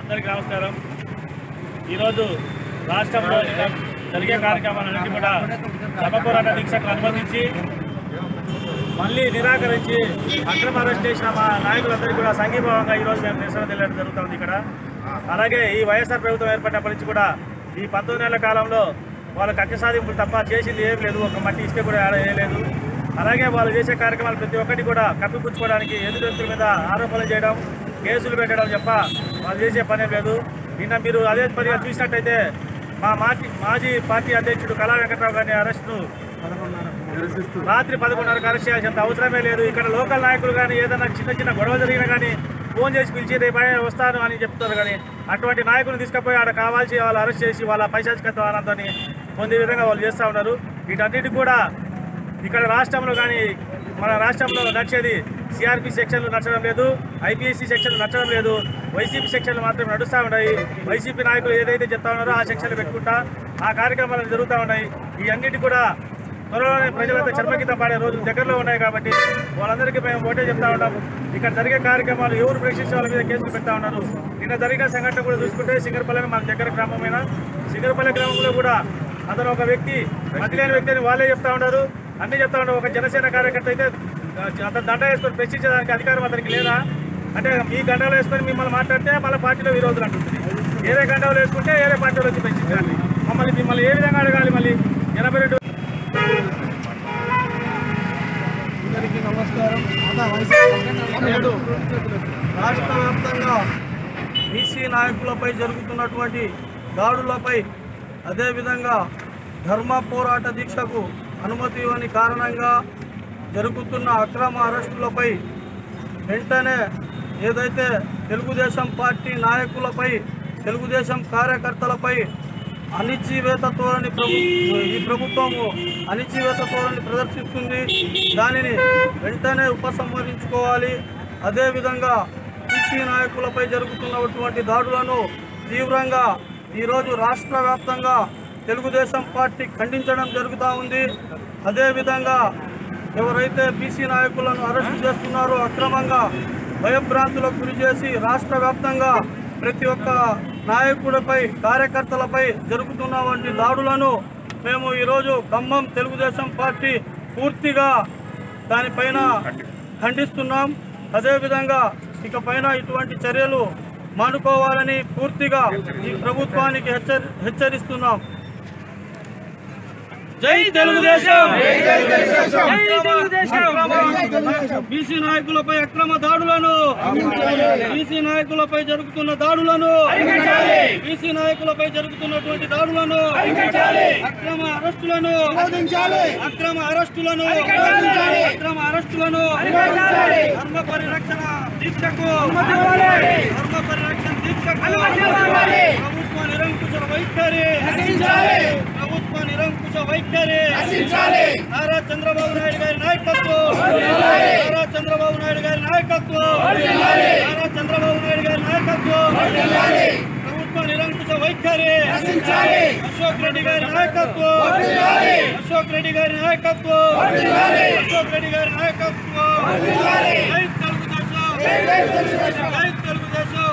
అందరికీ నమస్కారం. ఈరోజు రాష్ట్రంలో జరిగే కార్యక్రమాలన్నింటి కూడా సభ పోరాట దీక్షకు అనుమతించి మళ్ళీ నిరాకరించి అక్రమ అరెస్ట్ చేసిన మా నాయకులందరికీ కూడా సంఘీభావంగా ఈరోజు మేము నిరసన తెలియడం జరుగుతుంది ఇక్కడ. అలాగే ఈ వైఎస్ఆర్ ప్రభుత్వం ఏర్పడినప్పటి నుంచి కూడా ఈ పంతొమ్మిది నెలల కాలంలో వాళ్ళ కక్ష సాధింపులు తప్ప చేసింది ఏం లేదు. ఒక మట్టి ఇసుక కూడా ఆడ వేయలేదు. అలాగే వాళ్ళు చేసే కార్యక్రమాలు ప్రతి ఒక్కటి కూడా కప్పిపుచ్చుకోవడానికి ఎదురెంతుల మీద ఆరోపణలు చేయడం కేసులు పెట్టడం తప్ప వాళ్ళు చేసే పనే లేదు. నిన్న మీరు అదే పనిగా చూసినట్టయితే మా మాజీ మాజీ పార్టీ అధ్యక్షుడు కళా వెంకట్రావు గారిని అరెస్టును రాత్రి పదకొండున్నరకు అరెస్ట్ చేయాల్సినంత అవసరమే లేదు. ఇక్కడ లోకల్ నాయకులు కానీ ఏదైనా చిన్న చిన్న గొడవ జరిగినా కానీ ఫోన్ చేసి పిలిచి రేపు వస్తాను అని చెప్తారు కానీ అటువంటి నాయకులు తీసుకుపోయి ఆడ కావాల్సి వాళ్ళు అరెస్ట్ చేసి వాళ్ళ పైశాచికత్వ ఆనందాన్ని పొందే విధంగా వాళ్ళు చేస్తూ ఉన్నారు. వీటన్నిటికి కూడా ఇక్కడ రాష్ట్రంలో కానీ మన రాష్ట్రంలో నడిచేది సిఆర్పి సెక్షన్లు నచ్చడం లేదు ఐపీఎస్సీ సెక్షన్లు నచ్చడం లేదు వైసీపీ సెక్షన్లు మాత్రం నడుస్తూ ఉన్నాయి. వైసీపీ నాయకులు ఏదైతే చెప్తా ఉన్నారో ఆ సెక్షన్లు పెట్టుకుంటా ఆ కార్యక్రమాలు జరుగుతూ ఉన్నాయి. ఈ అన్నిటి కూడా త్వరలోనే ప్రజలంతా చర్మగీతం పాడే రోజులు దగ్గరలో ఉన్నాయి కాబట్టి వాళ్ళందరికీ మేము ఓటే చెప్తా ఉన్నాము. ఇక్కడ జరిగే కార్యక్రమాలు ఎవరు ప్రేక్షించే వాళ్ళ మీద కేసులు పెడతా ఉన్నారు? నిన్న జరిగిన సంఘటన కూడా చూసుకుంటే సింగరపల్లి మన దగ్గర గ్రామమైన? సింగరపల్లి గ్రామంలో కూడా అతను ఒక వ్యక్తి మతి లేని వ్యక్తి అని వాళ్ళే చెప్తా ఉన్నారు. అన్ని చెప్తా ఒక జనసేన కార్యకర్త అయితే అతను దండ వేసుకొని ప్రశ్నించడానికి అధికారం అతనికి లేదా? అంటే మీ గంటలు వేసుకొని మిమ్మల్ని మాట్లాడితే మళ్ళీ పార్టీలో విరోధులు అంటుంది ఏదే గంటలు వేసుకుంటే ఏదే పార్టీలో వచ్చి ప్రశ్నించాలి. మమ్మల్ని మిమ్మల్ని ఏ విధంగా అడగాలి మళ్ళీ? ఎనభై రెండు అందరికీ నమస్కారం. నేడు రాష్ట్ర వ్యాప్తంగా బీసీ నాయకులపై జరుగుతున్నటువంటి దాడులపై అదేవిధంగా ధర్మ పోరాట దీక్షకు అనుమతి ఇవ్వని కారణంగా జరుగుతున్న అక్రమ అరెస్టులపై వెంటనే ఏదైతే తెలుగుదేశం పార్టీ నాయకులపై తెలుగుదేశం కార్యకర్తలపై అణిచివేత ధోరణి ప్రభు ఈ ప్రభుత్వము అణిచివేత ధోరణి ప్రదర్శిస్తుంది. దానిని వెంటనే ఉపసంహరించుకోవాలి. అదేవిధంగా టీసీ నాయకులపై జరుగుతున్నటువంటి దాడులను తీవ్రంగా ఈరోజు రాష్ట్ర వ్యాప్తంగా తెలుగుదేశం పార్టీ ఖండించడం జరుగుతూ ఉంది. అదేవిధంగా ఎవరైతే బీసీ నాయకులను అరెస్ట్ చేస్తున్నారో అక్రమంగా భయభ్రాంతులకు గురి చేసి రాష్ట్ర వ్యాప్తంగా ప్రతి ఒక్క నాయకుడిపై కార్యకర్తలపై జరుగుతున్న వంటి దాడులను మేము ఈరోజు ఖమ్మం తెలుగుదేశం పార్టీ పూర్తిగా దానిపైన ఖండిస్తున్నాం. అదేవిధంగా ఇకపైన ఇటువంటి చర్యలు మానుకోవాలని పూర్తిగా ఈ ప్రభుత్వానికి హెచ్చరి హెచ్చరిస్తున్నాం. జై తెలుగుదేశం! బీసీ నాయకులపై అక్రమ దాడులను! బీసీ నాయకులపై జరుగుతున్న దాడులను! బీసీ నాయకులపై జరుగుతున్నటువంటి దాడులను! అక్రమ అరెస్టులను! అక్రమ అరెస్టులను! అక్రమ అరెస్టులను! ధర్మ పరిరక్షణ దీక్షకు! ధర్మ పరిరక్షణ దీక్షకు! ప్రభుత్వ నిరంకుశ వైఖరి! నిరంకుశ వైఖరి నారా చంద్రబాబు నాయుడు గారి నాయకత్వం నారా చంద్రబాబు నాయుడు గారి నాయకత్వం నారా చంద్రబాబు నాయుడు గారి నాయకత్వం ప్రభుత్వ నిరంకుశ వైఖరి అశోక్ రెడ్డి గారి నాయకత్వం అశోక్ రెడ్డి గారి నాయకత్వం అశోక్ రెడ్డి గారి నాయకత్వం జై తెలుగుదేశం జై తెలుగుదేశం